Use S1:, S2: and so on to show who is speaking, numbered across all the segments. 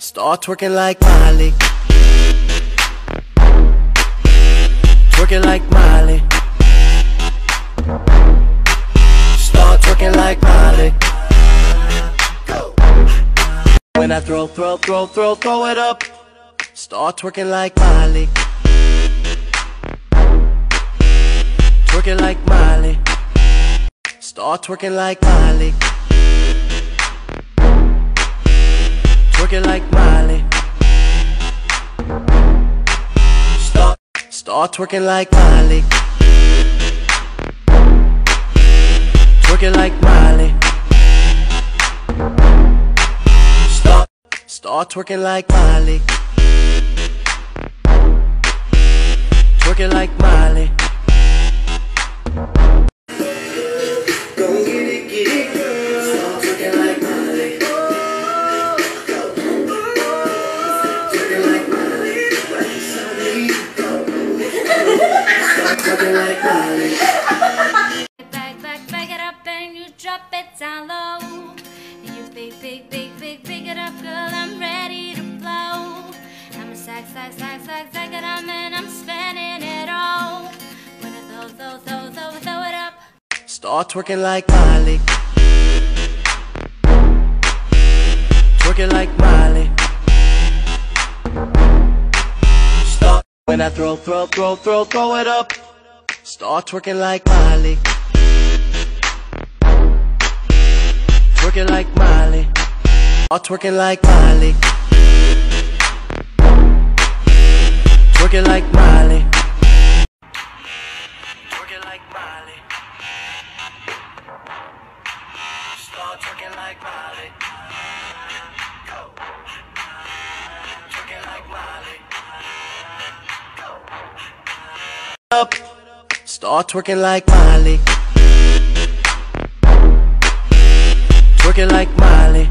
S1: Start twerking like Miley. Twerking like Miley. Start twerking like Miley. When I throw, throw, throw, throw, throw it up. Start twerking like Miley. Twerking like Miley. Start twerking like Miley. Twerking like Miley. Start, start twerking like Miley. Twerking like Miley. Start, start twerking like Miley. Twerking like Miley. Go get it, get it,
S2: It up and you drop it down low. You big, big, big, big, big it up, girl. I'm ready to blow. I'm a sack, sack, sack, sack, sack it up and I'm it all. When I throw, throw, throw, throw, throw it up.
S1: Start twerking like Miley. Twerking like Miley. Start when I throw, throw, throw, throw, throw it up. Start twerking like Miley. Twerking like Miley. Start twerking like Miley. Twerking like Miley. Twerking like Miley. Start twerking like Miley. Start twerking like Miley. Twerking like Miley.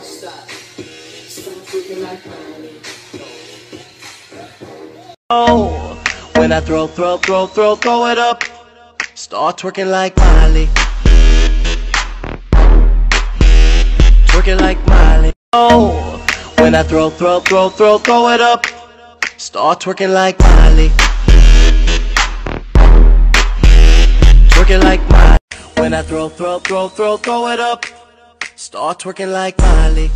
S1: Stop. Like Miley. Oh, when I throw, throw, throw, throw, throw it up. Start twerking like Miley. Twerking like Miley. Oh, when I throw, throw, throw, throw, throw it up. Start twerking like Miley. Twerking like Miley. When I throw, throw, throw, throw, throw it up. Start twerking like Miley.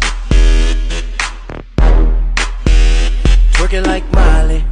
S1: Twerking like Miley.